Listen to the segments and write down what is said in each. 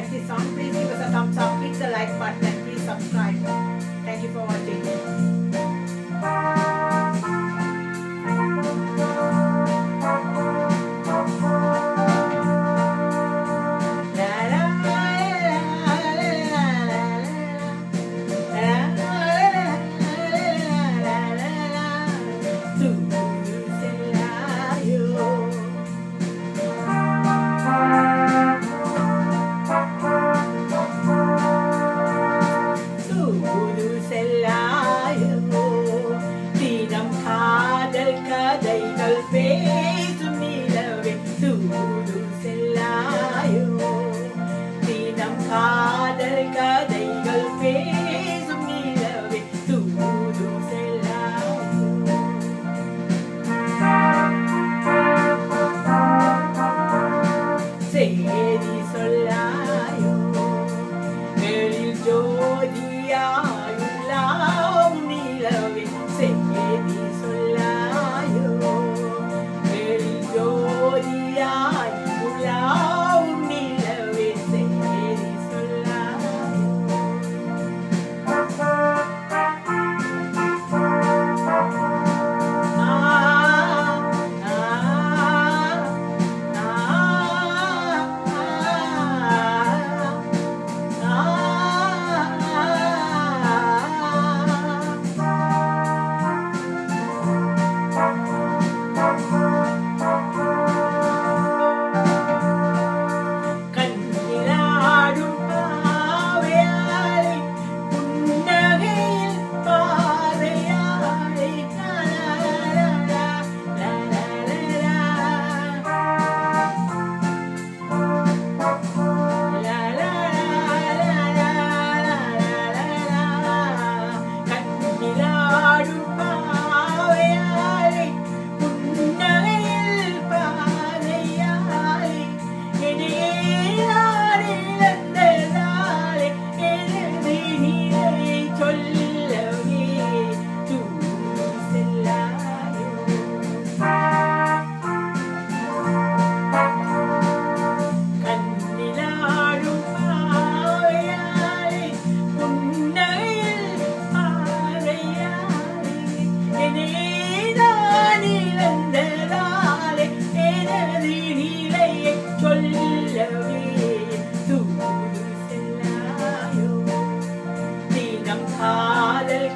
like this song, please give us a thumbs up, hit the like button and please subscribe. Thank you for watching.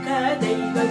cadeiga